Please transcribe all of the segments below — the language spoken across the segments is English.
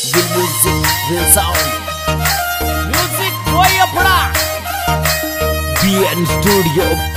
Real music, real sound. Music कोई अपना BN Studio.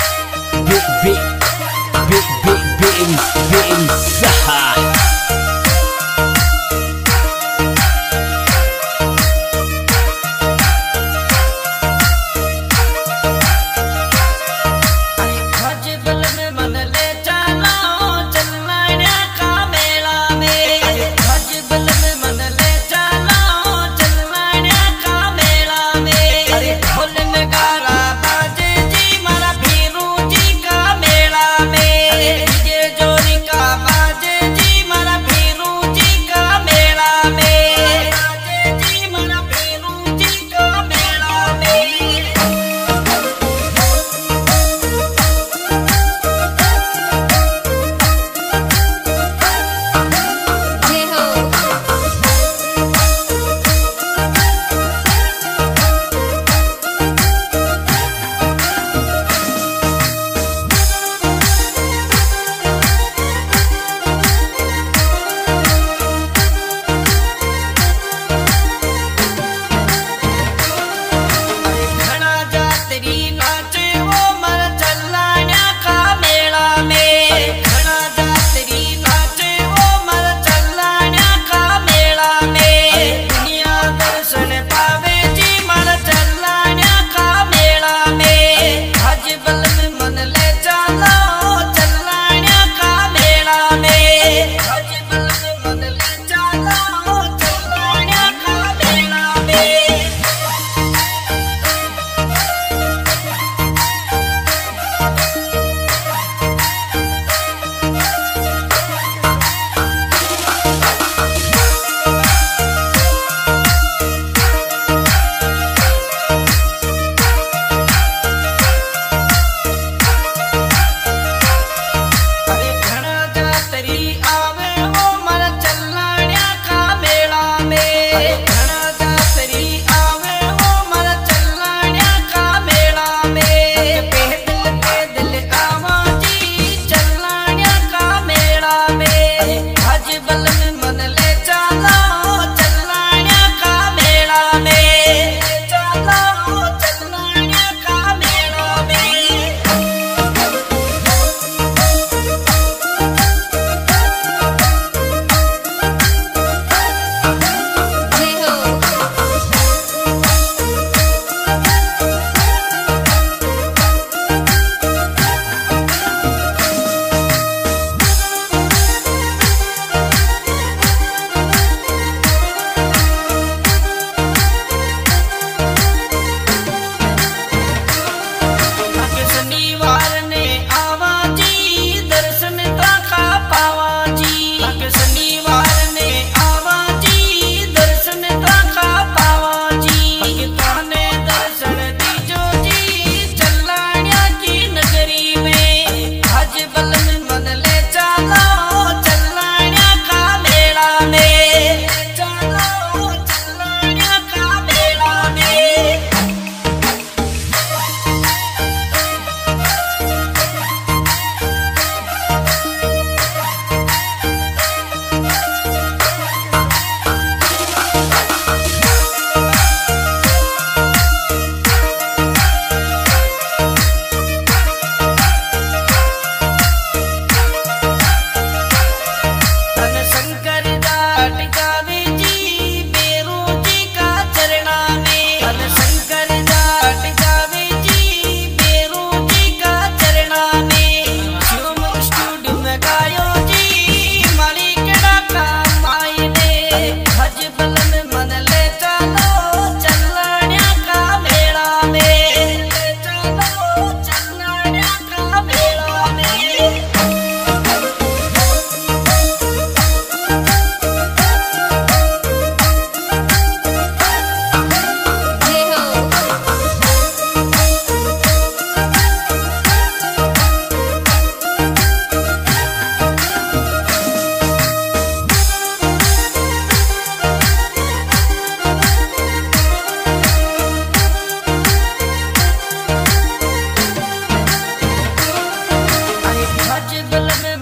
feeling